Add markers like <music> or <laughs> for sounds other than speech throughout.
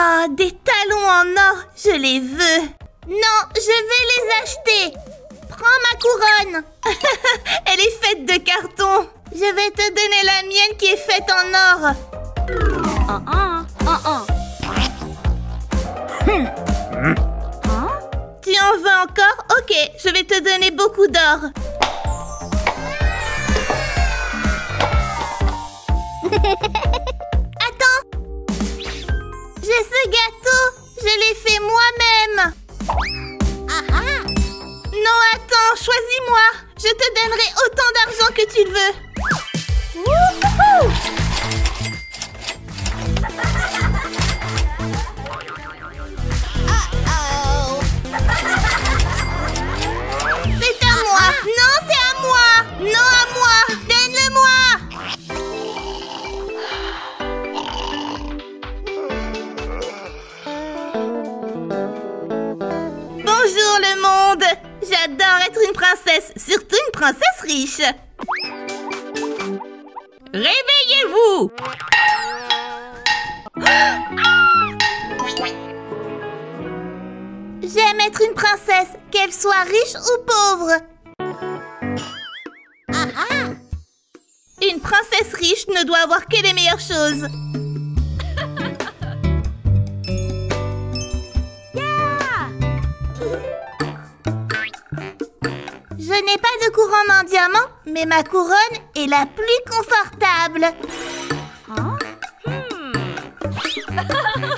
Oh, des talons en or, je les veux. Non, je vais les acheter. Prends ma couronne. <laughs> Elle est faite de carton. Je vais te donner la mienne qui est faite en or. Ah ah, ah ah. Tu en veux encore? Ok, je vais te donner beaucoup d'or. <laughs> J'ai ce gâteau Je l'ai fait moi-même. Non, attends, choisis-moi. Je te donnerai autant d'argent que tu le veux. Wouhou princesse riche Réveillez-vous J'aime être une princesse, qu'elle soit riche ou pauvre. Une princesse riche ne doit avoir que les meilleures choses. <laughs> Je n'ai pas de couronne en diamant, mais ma couronne est la plus confortable. C'est <laughs>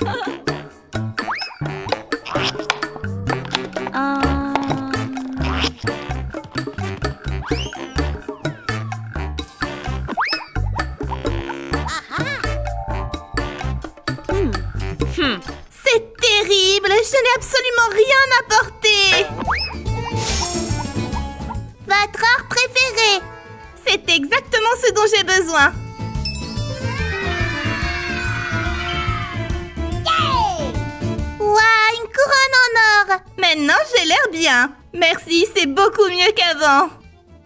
Maintenant, j'ai l'air bien. Merci, c'est beaucoup mieux qu'avant.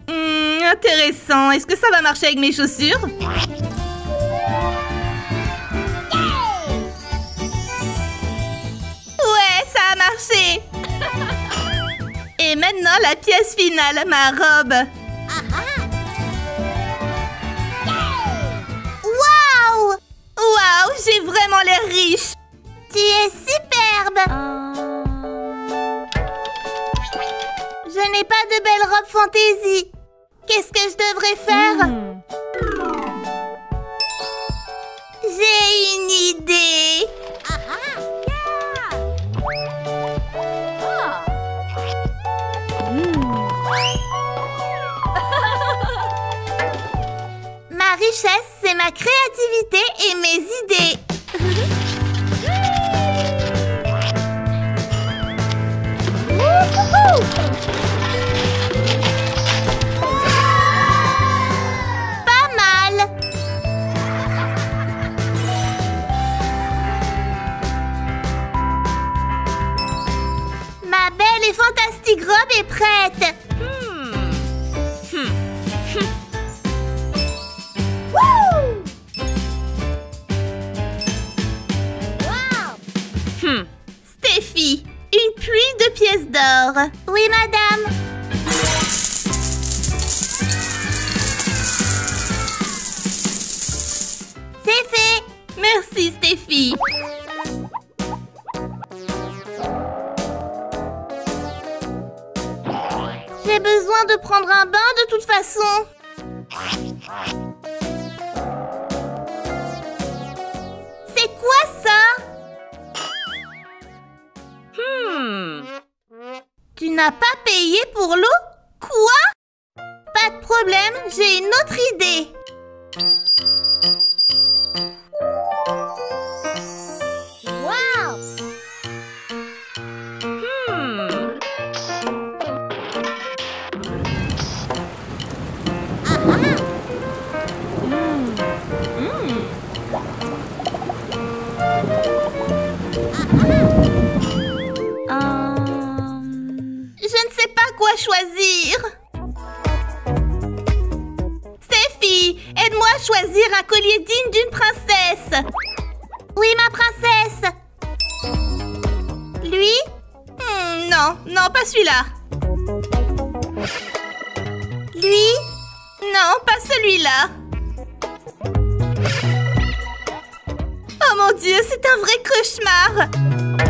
Hmm, intéressant. Est-ce que ça va marcher avec mes chaussures? Ouais, ça a marché. Et maintenant, la pièce finale, ma robe. Waouh Waouh, j'ai vraiment l'air riche. Tu es superbe. N'ai pas de belle robe fantaisie. Qu'est-ce que je devrais faire? J'ai une idée. Ma richesse, c'est ma créativité et mes idées. <laughs> est prête. Prendre un bain de toute façon. C'est quoi ça? Tu n'as pas payé pour l'eau? Quoi? Pas de problème, j'ai une autre idée. quoi choisir. Stéphie, aide-moi à choisir un collier digne d'une princesse. Oui, ma princesse. Lui? Hmm, non, non, pas celui-là. Lui? Non, pas celui-là. Oh mon Dieu, c'est un vrai cauchemar.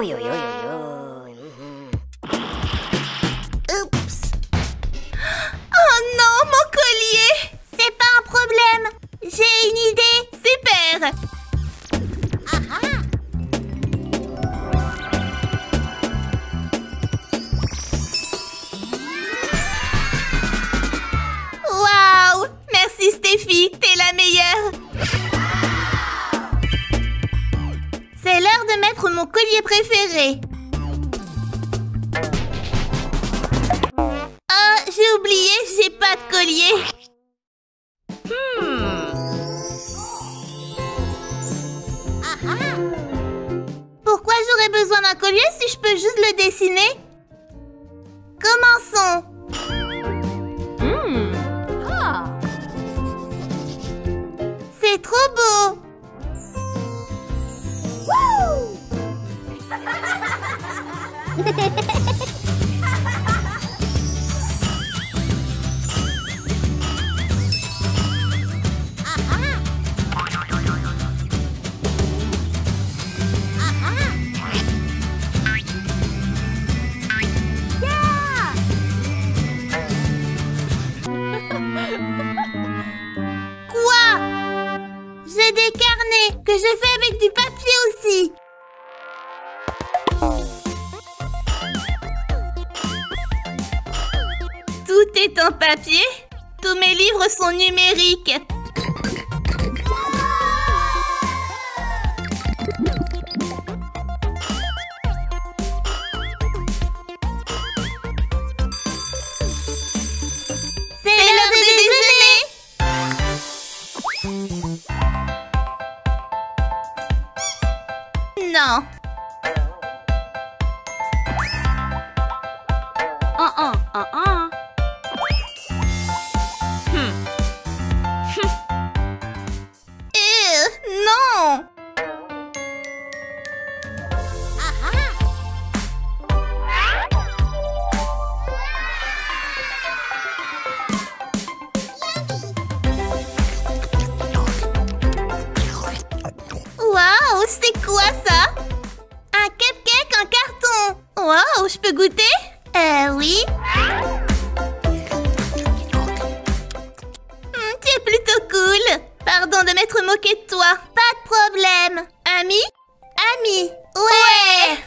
Mhm. Oups. Oh non, mon collier C'est pas un problème. J'ai une idée. Super. De mettre mon collier préféré. Oh, j'ai oublié, j'ai pas de collier. Pourquoi j'aurais besoin d'un collier si je peux juste le dessiner? Commençons. Hmm. Ah. C'est trop beau. Que je fais avec du est en papier? Tous mes livres sont numériques. Waouh, je peux goûter? Euh, oui. Hmm, tu es plutôt cool. Pardon de m'être moqué de toi. Pas de problème. Ami? Ami? Ouais.